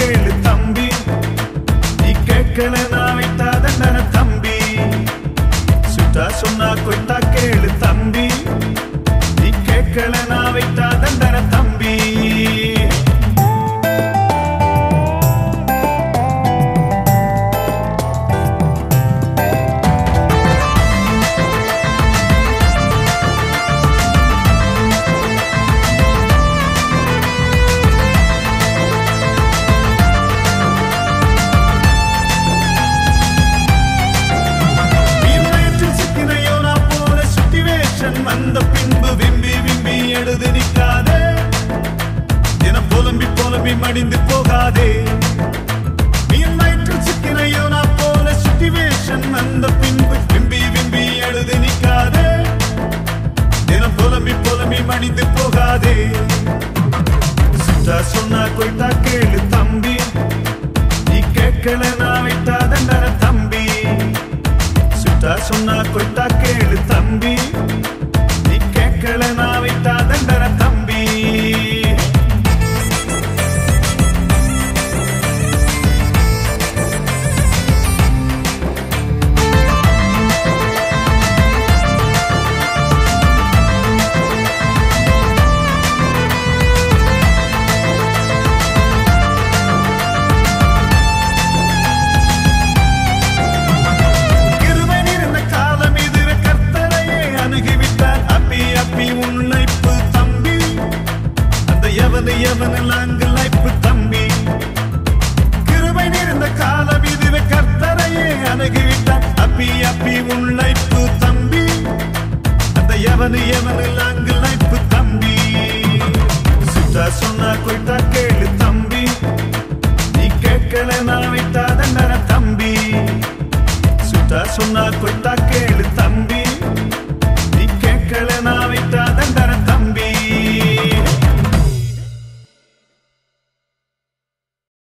கேளு தம்பி. நீ கேட்கல நான் வைத்தா தண்டன தம்பி. சுத்தா சொன்னா கொய்த்தா கேளு தம்பி. நீ கேட்கல மடிந்து போகாதே. நீ வயிற்று சிக்கினையோ நான் போல சுட்டிவேஷன் வந்த பின்பு விம்பி விம்பி எழுது நிற்காதே. தினம் புலம்பி புலம்பி மடிந்து போகாதே. சித்தா சொன்னா கொய்தா கேளு தம்பி. நீ கேட்கல நான் விட்டா தம்பி. சித்தா சொன்னா கொய்தா கேளு தம்பி. அப்பி அப்பி உன்னைப்பு தம்பி. அந்த எவனு எவனு அங்கு லைப்பு தம்பி. சுட்டா சொன்னா கொய்தா கேளு தம்பி. நீ கேட்கல நான் விட்டா தம்பி. சுட்டா சொன்னா கொய்தா கேளு தம்பி.